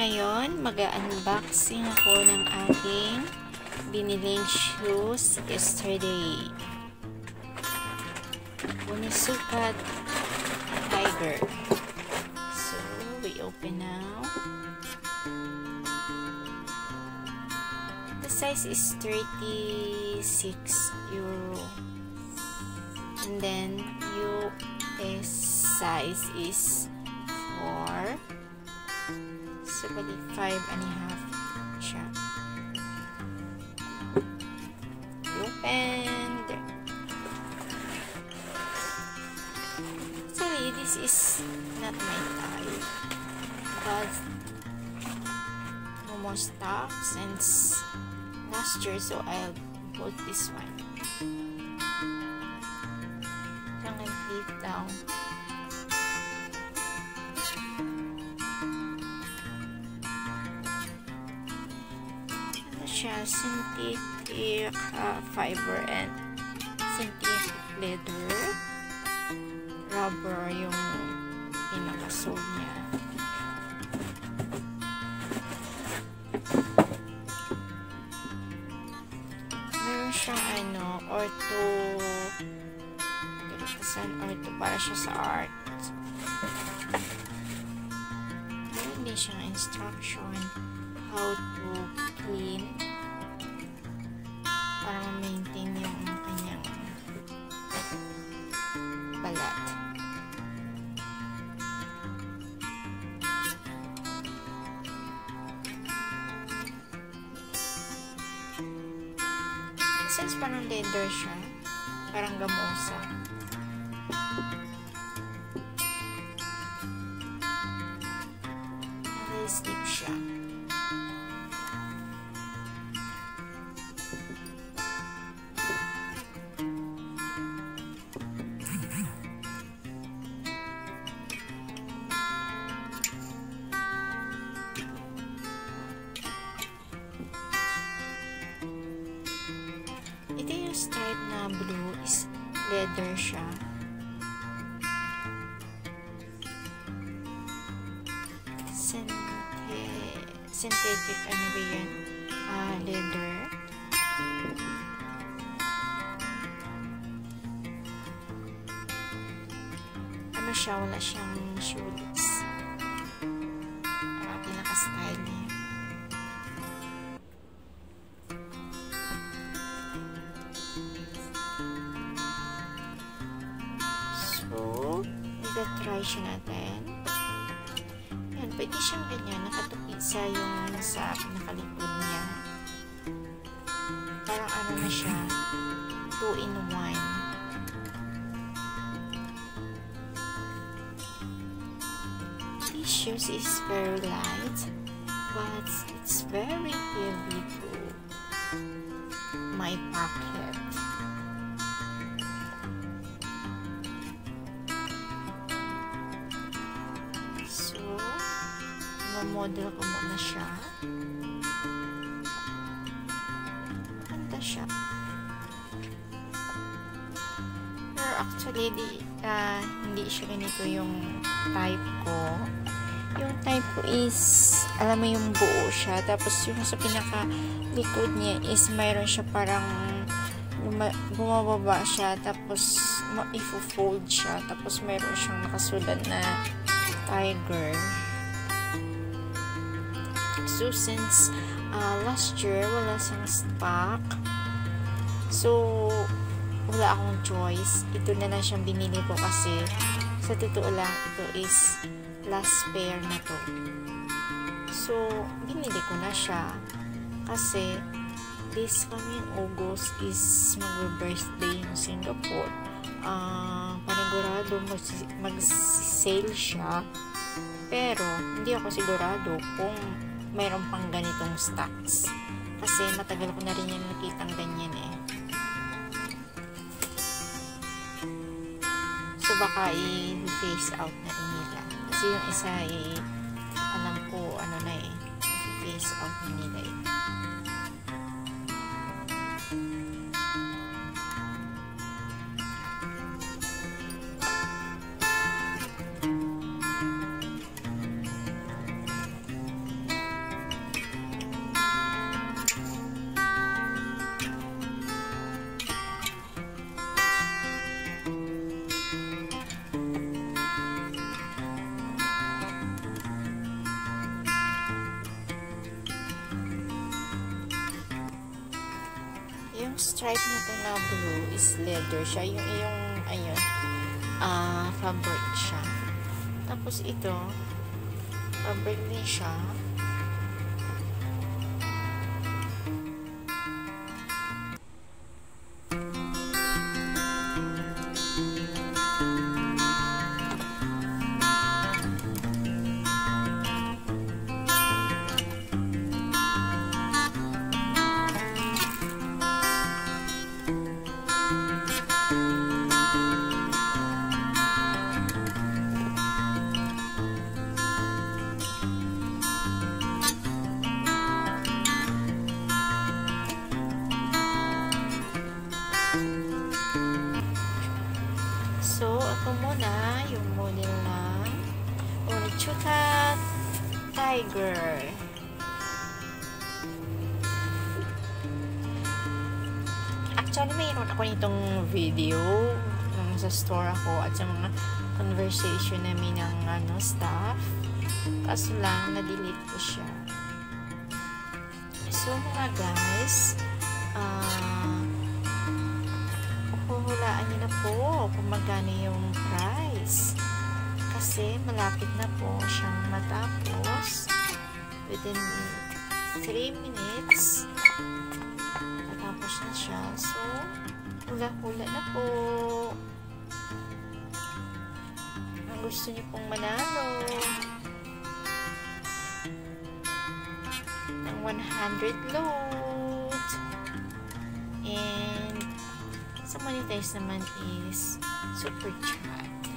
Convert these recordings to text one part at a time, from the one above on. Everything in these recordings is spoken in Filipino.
Ngayon, mag-unboxing ako ng aking biniling shoes yesterday. Unisukat Tiger. So, we open now. The size is 36 euro. And then, US size is 4 So, bali 5 a half siya. Open. There. Actually, this is not my type. But, no more stock since last year, so I'll put this one. Siyang clip down. Siya synthetic uh, fiber and synthetic leather. Rubber yung pinakasole niya. Meron siyang ano ortho saan ortho para siya sa art. Meron din siyang instruction how to clean para ma-maintain yung kanyang balat. Since parang leather siya, parang gamosa. Naka-slip siya. Stripe na blue is leather siya. Synth synthetic ano ba yun? Uh, leather. Ano siya? Wala siyang shoes. So, iga-try siya natin. Yan, pwede siyang ganyan. Nakatukid sa yung sa pinakalikod niya. Parang ano na siya, 2 in 1. This shoes is very light, but it's very heavy to my pocket. Mamodel ko muna siya. Ganda siya. Pero actually, di, uh, hindi siya ganito yung type ko. Yung type ko is, alam mo yung buo siya. Tapos yung sa pinaka likod niya is mayroon siya parang bumababa siya. Tapos, ma-fold siya. Tapos, mayroon siyang nakasulat na tiger. So, since uh, last year, wala siyang stock. So, wala akong choice. Ito na lang siyang binili ko kasi sa totoo lang, ito is last pair na to. So, binili ko na siya kasi this coming August is mag-birthday yung Singapore. Uh, panigurado mag-sale siya pero hindi ako sigurado kung mayroon pang ganitong stocks. Kasi matagal ko na rin yung nakitang ganyan eh. So baka i-face out na rin nila. Kasi yung isa eh alam ko ano na eh i-face out na nila eh stripe nito na blue is leather siya. Yung, yung, ayun, ah, uh, fabric siya. Tapos ito, fabric din siya. Onitsuka Tiger. Actually, mayroon ako nitong video um, sa store ako at sa mga conversation namin ng ano, staff. Kaso lang, na-delete ko siya. So, mga guys, ah, uh, huhulaan niyo na po kung magkano yung price. Kasi malapit na po siyang matapos within 3 minutes. Matapos na siya. So, hula-hula na po. Ang gusto niyo pong manalo ng 100 load. And sa monetize naman is super chat.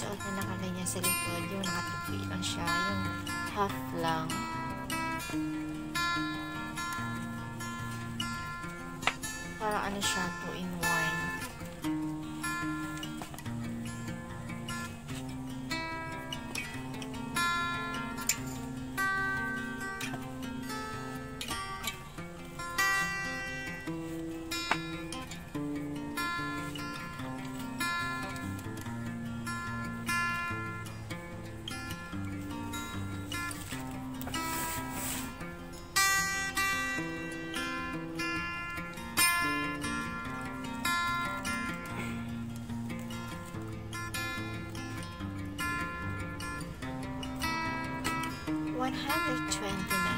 Isuot na nakaganyan sa likod. Yung nakatupi lang siya. Yung half lang. Para ano siya, 2 in 1. 120 minutes.